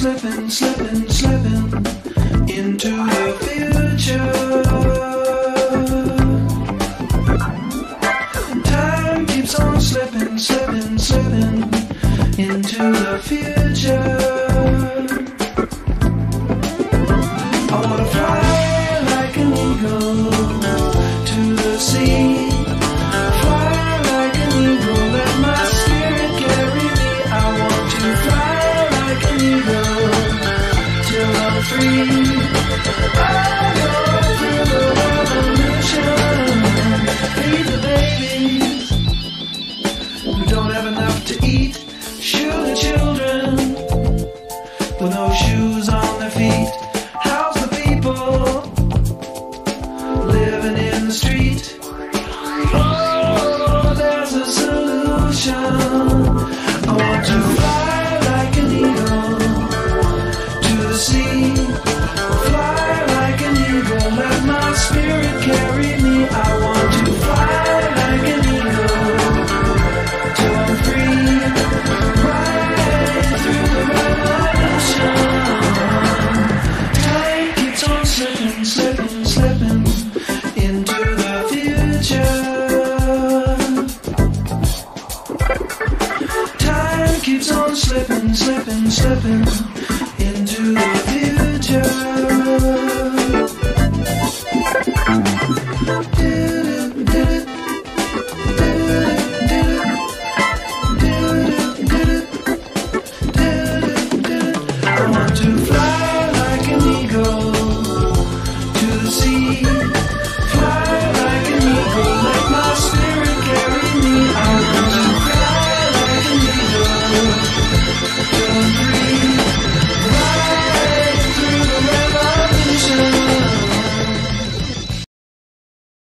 slipping, slipping. keeps on slipping, slipping, slipping into the future. I want to fly like an eagle to the sea. slipping, slipping, slipping.